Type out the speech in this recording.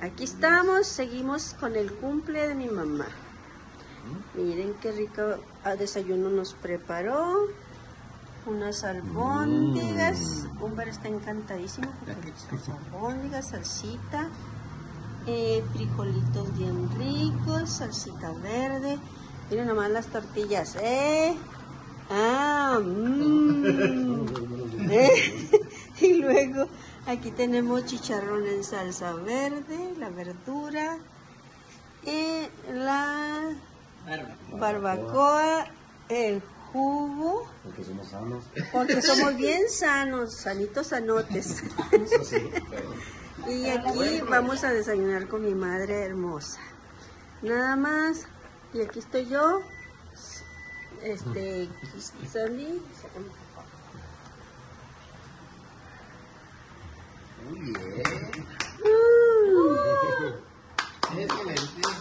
Aquí estamos, seguimos con el cumple de mi mamá. Miren qué rico ah, desayuno nos preparó. Unas albóndigas. Humber está encantadísimo porque las albóndigas, salsita, eh, frijolitos bien ricos, salsita verde. Miren nomás las tortillas, ¿eh? Ah, mmm. ¿Eh? Y luego aquí tenemos chicharrón en salsa verde, la verdura, y la barbacoa, el jugo, Porque somos sanos. porque somos bien sanos, sanitos sanotes. Eso sí, pero Y aquí vamos a desayunar con mi madre hermosa. Nada más. Y aquí estoy yo. Este, Sandy. Muy bien.